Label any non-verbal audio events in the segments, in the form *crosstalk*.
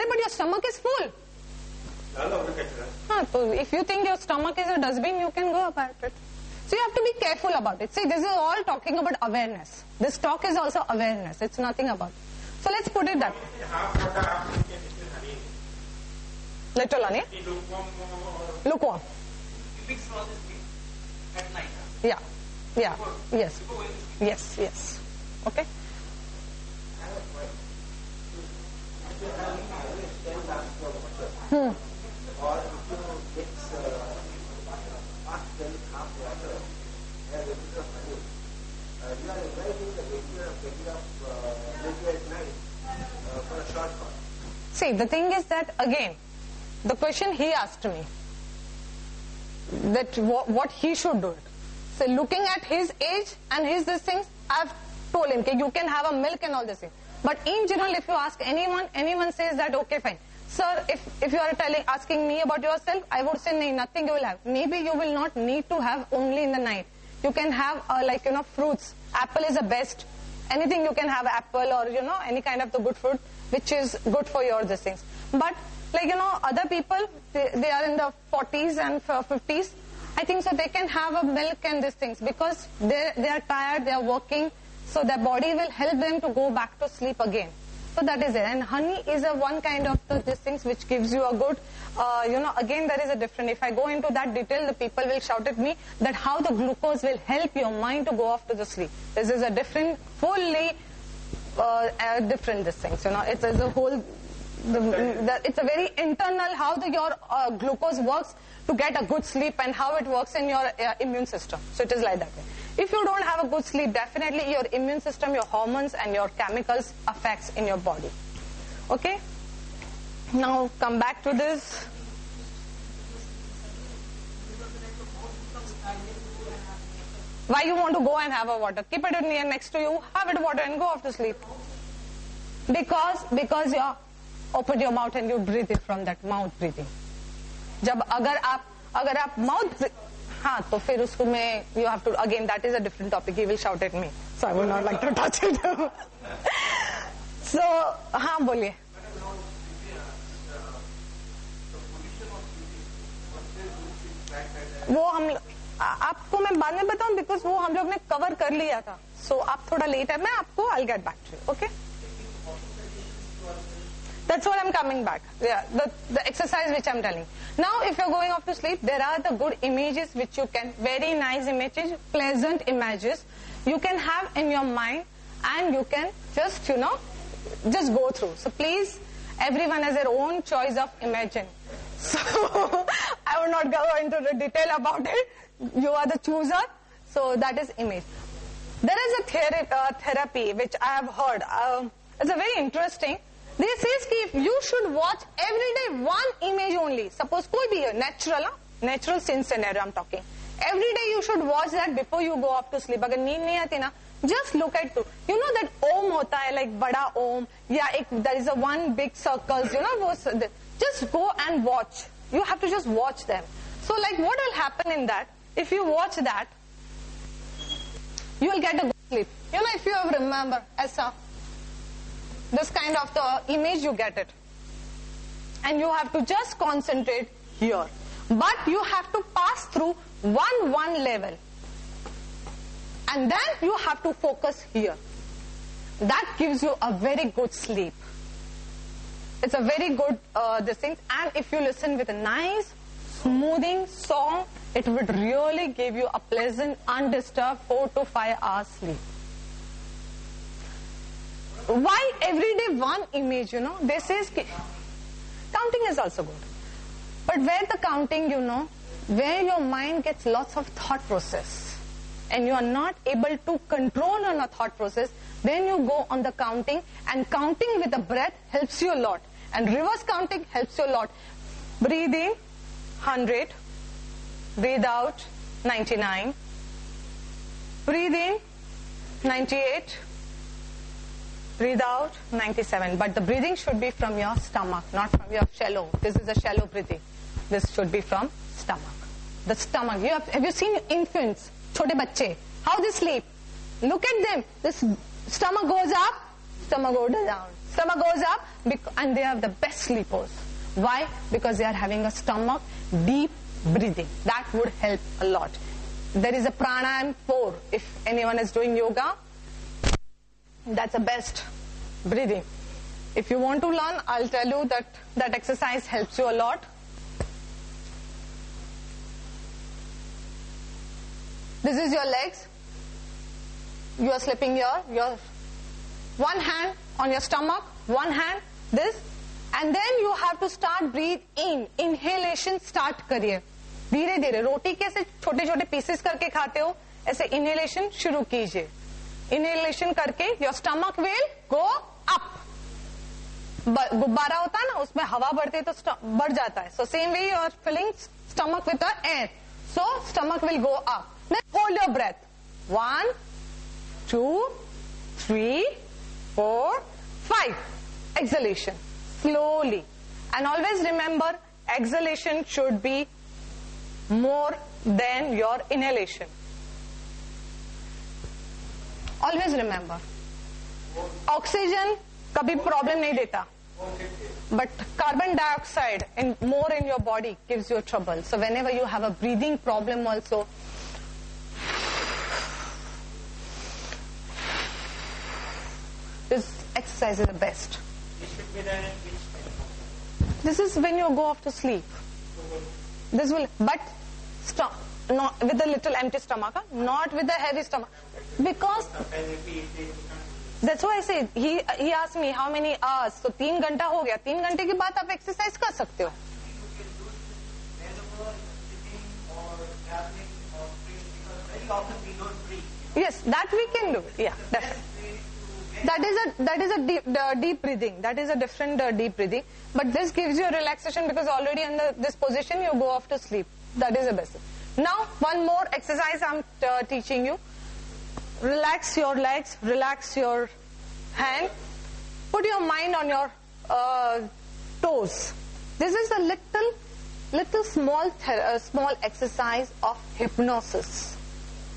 अरे but your stomach is full. Huh, so if you think your stomach is a dustbin, you can go about it. So you have to be careful about it. See, this is all talking about awareness. This talk is also awareness. It's nothing about. So let's put it that. Way. Little honey. Lukewarm. Yeah. Yeah. Yes. Yes. Yes. Okay. See, the thing is that again, the question he asked me that wha- what he should do it. So looking at his age and his these things, I've told him that you can have a milk and all this thing. But in general, if you ask anyone, anyone says that okay, fine. Sir, if, if you are telling, asking me about yourself, I would say no, nothing you will have. Maybe you will not need to have only in the night. You can have uh, like you know fruits. Apple is the best. Anything you can have apple or you know any kind of the good fruit which is good for your these things. But like you know other people they, they are in the 40s and 50s. I think so they can have a milk and these things because they they are tired, they are working, so their body will help them to go back to sleep again. So that is it. And honey is a one kind of the, these things which gives you a good, uh, you know, again there is a different, if I go into that detail, the people will shout at me that how the glucose will help your mind to go off to the sleep. This is a different, fully uh, different these things, you know, it's, it's a whole, the, the, it's a very internal how the, your uh, glucose works to get a good sleep and how it works in your uh, immune system. So it is like that way. If you don't have a good sleep, definitely your immune system, your hormones and your chemicals affects in your body. Okay? Now come back to this. Why you want to go and have a water? Keep it near next to you, have it water and go off to sleep. Because because you open your mouth and you breathe it from that mouth breathing. जब अगर आप अगर आप mouth हाँ तो फिर उसको मैं you have to again that is a different topic he will shout at me so I will not like to touch it so हाँ बोलिए। वो हम आपको मैं बाद में बताऊँ बिकॉज़ वो हम लोग ने कवर कर लिया था। सो so, आप थोड़ा लेट है। मैं आपको I get back to okay That's what I'm coming back. Yeah, the, the exercise which I'm telling. Now, if you're going off to sleep, there are the good images which you can, very nice images, pleasant images, you can have in your mind and you can just, you know, just go through. So please, everyone has their own choice of imagine. *laughs* So, I will not go into the detail about it. You are the chooser. So that is image. There is a theory, uh, therapy which I have heard. Um, it's a very interesting. This says कि if you should watch every day one image only. Suppose कोई भी है natural, huh? natural sin scenario I'm talking. Every day you should watch that before you go off to sleep. अगर नींद नहीं आती ना, just look at two. You know that ओम होता है like बड़ा ओम या एक there is a one big circles. You know वो just go and watch. You have to just watch them. So like what will happen in that? If you watch that, you will get a good sleep. You know, if you have remember, Esa, this kind of the image you get it. And you have to just concentrate here. But you have to pass through one one level. And then you have to focus here. That gives you a very good sleep. It's a very good uh, this thing. And if you listen with a nice, smoothing song, it would really give you a pleasant, undisturbed four to five hours sleep. Why every day one image, you know? They say counting is also good. But where the counting, you know, where your mind gets lots of thought process and you are not able to control on a thought process, then you go on the counting and counting with the breath helps you a lot. And reverse counting helps you a lot. Breathe in 100, breathe out 99, breathe in 98, breathe out, 97. But the breathing should be from your stomach, not from your shallow. This is a shallow breathing. This should be from stomach. The stomach. You have, have you seen infants, chote bache? How they sleep? Look at them. This stomach goes up, stomach goes down. Stomach goes up, and they are the best sleepers. Why? Because they are having a stomach deep breathing. That would help a lot. There is a pranayam 4. If anyone is doing yoga, that's the best breathing. If you want to learn, I'll tell you that that exercise helps you a lot. This is your legs. You are sleeping here. Your one hand on your stomach, one hand this, and then you have to start breathe in. Inhalation start करिए धीरे धीरे रोटी कैसे छोटे छोटे pieces करके खाते हो ऐसे इनहेलेशन शुरू कीजिए इनहेलेशन करके your stomach will go up गुब्बारा होता है ना उसमें हवा बढ़ती है तो बढ़ जाता है। So same way you are filling stomach with air so stomach will go up then hold your breath one two three four five exhalation slowly and always remember, exhalation should be more than your inhalation. Always remember. Oxygen कभी problem नहीं देता. But carbon dioxide in more in your body gives you trouble. So whenever you have a breathing problem also, this exercise is the best. It should be done in which time? This is when you go off to sleep. This will, but stop, not with a little empty stomach, huh? not with a heavy stomach, because Sometimes if we eat it, we can't that's why I say he he asked me how many hours. So तीन घंटा हो गया. तीन घंटे के बाद आप exercise कर सकते हो. whenever sitting or traveling or free, because very often we don't breathe. Yes, that we can do. Yeah, definitely. That is a that is a deep uh, deep breathing. That is a different uh, deep breathing. But this gives you a relaxation because already in the, this position you go off to sleep. That is the best. Now one more exercise I'm uh, teaching you. Relax your legs. Relax your hand. Put your mind on your uh, toes. This is a little little small uh, small exercise of hypnosis.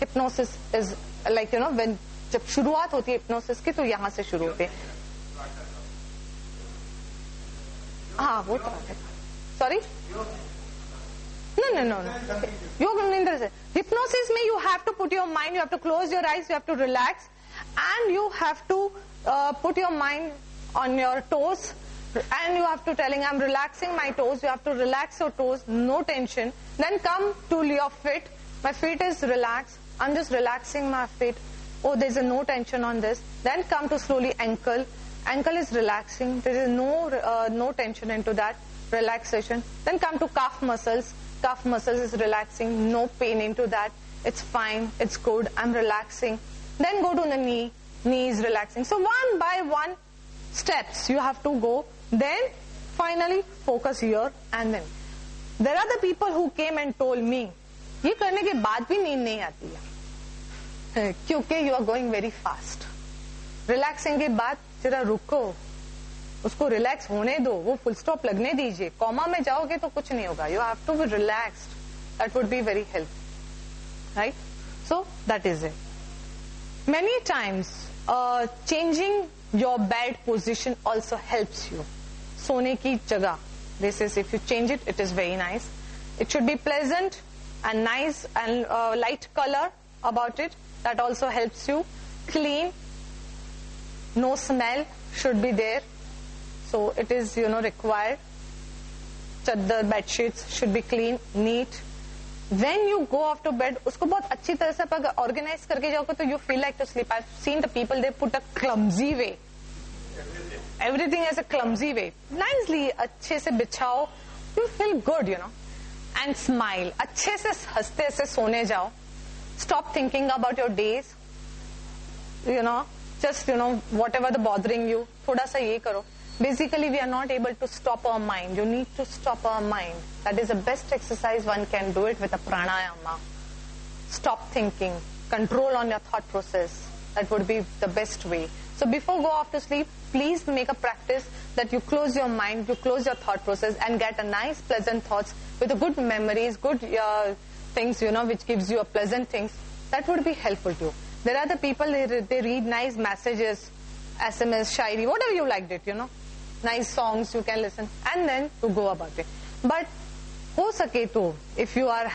hypnosis is like you know when जब शुरुआत होती है hypnosis की तो यहाँ से शुरू होते हैं हाँ वो तो sorry No, no, no. Yoga hypnosis means you have to put your mind, you have to close your eyes, you have to relax, and you have to uh, put your mind on your toes, and you have to telling, I'm relaxing my toes, you have to relax your toes, no tension. Then come to your feet. My feet is relaxed. I'm just relaxing my feet. Oh, there's a no tension on this. Then come to slowly ankle. Ankle is relaxing. There is no uh, no tension into that relaxation. Then come to calf muscles. Calf muscles is relaxing, no pain into that. It's fine, it's good, I'm relaxing. Then go to the knee, knee is relaxing. So one by one steps you have to go. Then finally focus here and then. There are the people who came and told me, ये करने के बाद भी नींद नहीं आती है क्योंकि you are going very fast. Relaxing के बाद जरा रुको उसको रिलैक्स होने दो, वो फुल स्टॉप लगने दीजिए। कॉमा में जाओगे तो कुछ नहीं होगा। You have to be relax that would be very help right so that is it many times changing your bed position also helps you सोने की जगह। This is if you change it it is very nice it should be pleasant and nice and light colour about it that also helps you clean no smell should be there so it is you know required chaddar bed sheets should be clean neat when you go bed उसको बहुत अच्छी तरह से अगर organise करके जाओगे तो you feel like to sleep I seen the people they put a clumsy way everything as a clumsy way nicely अच्छे से बिछाओ you feel good you know and smile अच्छे से हँसते से सोने जाओ stop thinking about your days you know, just, you know, whatever the bothering you, thoda sa ye karo. Basically, we are not able to stop our mind. You need to stop our mind. That is the best exercise one can do it with a pranayama. Stop thinking. Control on your thought process. That would be the best way. So before go off to sleep, please make a practice that you close your mind, you close your thought process and get a nice pleasant thoughts with a good memories, good uh, things, you know, which gives you a pleasant things. That would be helpful too. There are the people, they, they read nice messages SMS, shairi, whatever you liked it, you know Nice songs you can listen and then to go about it. But हो सके तो if you are